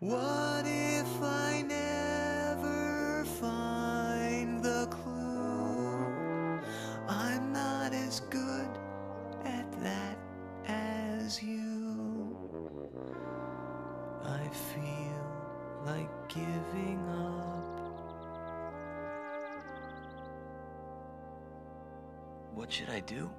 What if I never find the clue? I'm not as good at that as you. I feel like giving up. What should I do?